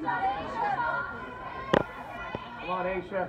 Come on, Aisha.